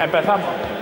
Empezamos.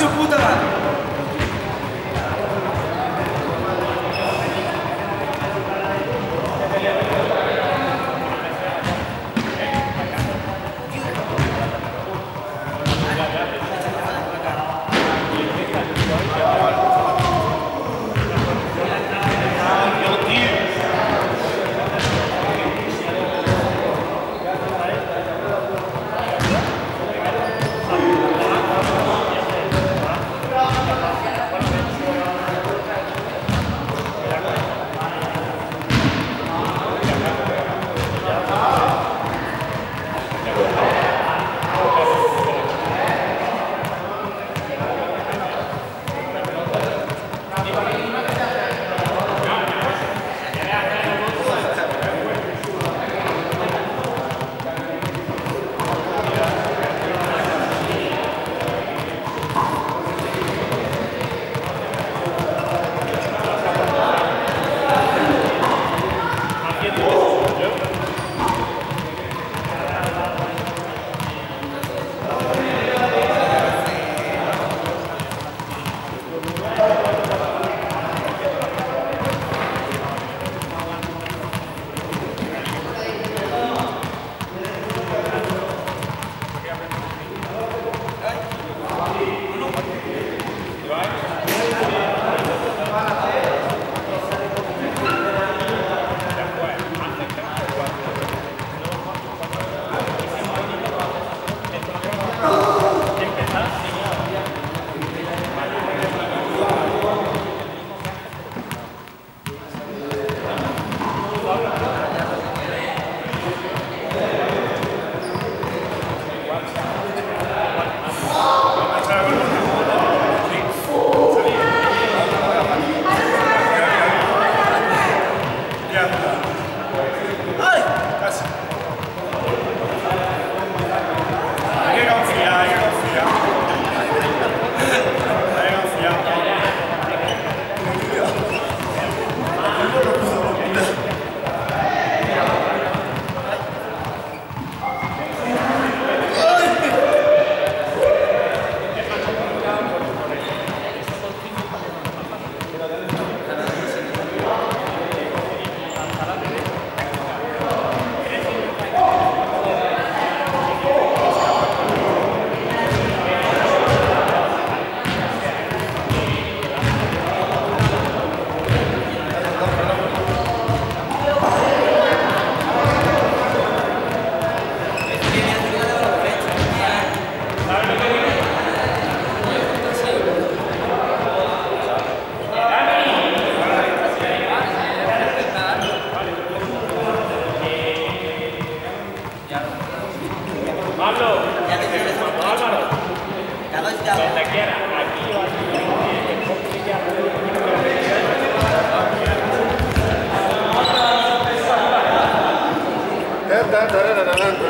отсюда! 哒哒哒哒哒哒